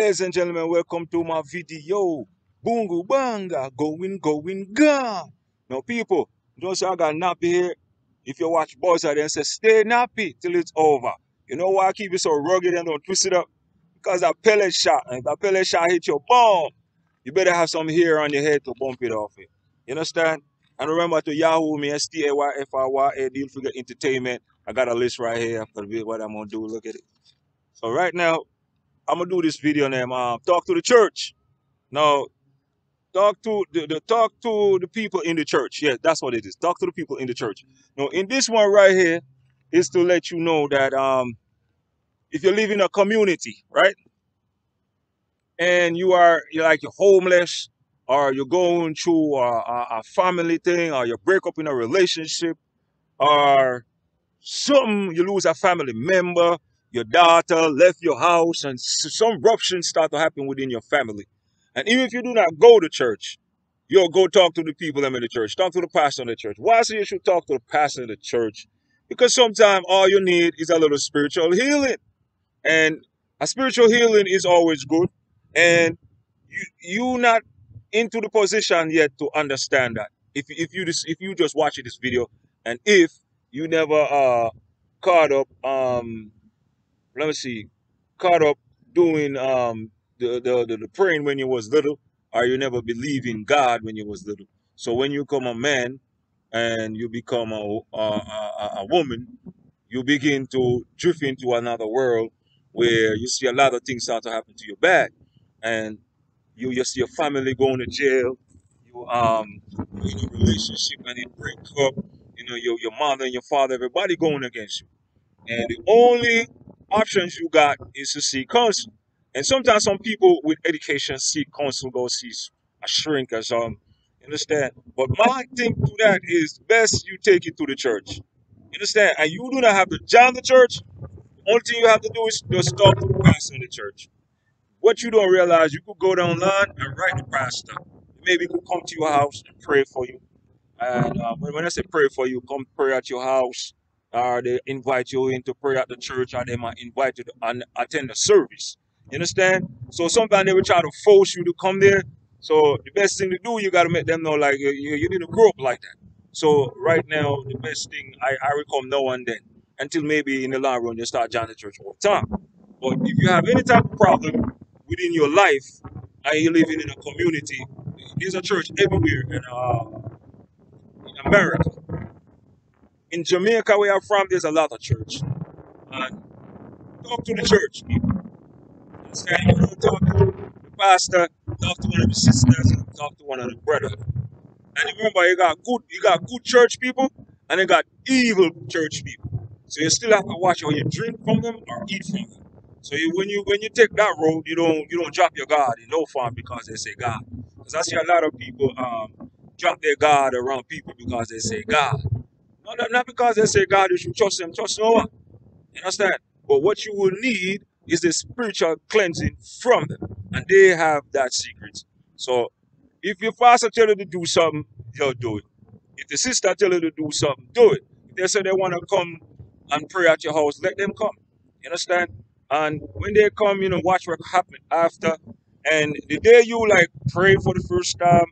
Ladies and gentlemen, welcome to my video. Boongo banga, going, going, gone. Now, people, don't say I got nappy here. If you watch boys, Buzzer, then say stay nappy till it's over. You know why I keep it so rugged and don't twist it up? Because that pellet shot, and if that pellet shot hit your bum, you better have some hair on your head to bump it off it. You understand? And remember to Yahoo me, S-T-A-Y-F-R-Y-A, Deal Figure Entertainment. I got a list right here after the video what I'm going to do. Look at it. So right now, I'm gonna do this video name. Um, talk to the church. Now, talk to the, the talk to the people in the church. Yeah, that's what it is. Talk to the people in the church. Now, in this one right here, is to let you know that um, if you live in a community, right, and you are you're like you're homeless, or you're going through a, a, a family thing, or you break up in a relationship, or something you lose a family member, your daughter left your house, and some ruptions start to happen within your family. And even if you do not go to church, you'll go talk to the people in the church, talk to the pastor in the church. Why say you should talk to the pastor in the church? Because sometimes all you need is a little spiritual healing. And a spiritual healing is always good. And you you not into the position yet to understand that. If if you just if you just watch this video and if you never uh caught up um let me see, caught up doing um the, the, the, the praying when you was little, or you never believe in God when you was little. So when you become a man and you become a, a, a, a woman, you begin to drift into another world where you see a lot of things start to happen to your back. And you, you see your family going to jail, you um in a relationship and it break up, you know, your your mother and your father, everybody going against you. And the only options you got is to seek counsel. And sometimes some people with education seek counsel, go see a shrink or something. Understand? But my thing to that is best you take it to the church. Understand? And you do not have to join the church. Only thing you have to do is just talk to the pastor in the church. What you don't realize, you could go down line and write the pastor. Maybe he could come to your house and pray for you. And uh, when I say pray for you, come pray at your house, or they invite you in to pray at the church, or they might invite you to attend the service. You understand? So sometimes they will try to force you to come there. So the best thing to do, you got to make them know like you, you need to grow up like that. So right now, the best thing I, I recommend now and then, until maybe in the long run you start joining the church all the time. But if you have any type of problem within your life and you're living in a community, there's a church everywhere in, uh, in America. In Jamaica, where I'm from, there's a lot of church. And talk to the church people. You don't talk to the pastor, talk to one of the sisters, talk to one of the brothers. And remember, you got good, you got good church people, and you got evil church people. So you still have to watch how you drink from them or eat from them. So you, when you when you take that road, you don't you don't drop your guard in no form because they say God. Because I see a lot of people um, drop their guard around people because they say God. No, not, not because they say God, you should trust them. Trust no one. You understand? But what you will need is the spiritual cleansing from them. And they have that secret. So if your pastor tell you to do something, you'll do it. If the sister tell you to do something, do it. If they say they want to come and pray at your house, let them come. You understand? And when they come, you know, watch what happen after. And the day you like pray for the first time,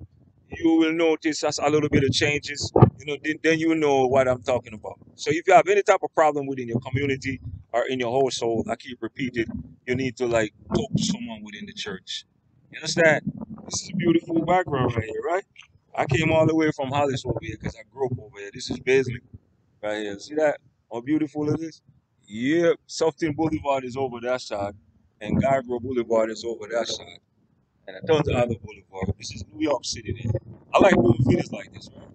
you will notice that's a little bit of changes. You know, then, then you know what I'm talking about. So if you have any type of problem within your community or in your household, I keep repeating, you need to like talk to someone within the church. You understand? This is a beautiful background right here, right? I came all the way from Hollis over here because I grew up over here. This is Baisley right here. See that? How beautiful it is? Yep. Sutphin Boulevard is over that side, and Guy Brewer Boulevard is over that side. And a tons of other boulevard. This is New York City there. I like doing videos like this, right?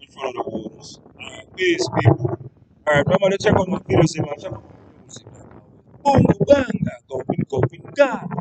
In front of the waters. Alright, peace, people. Alright, remember to check out my videos out my music. Boom, bang, go, go, go,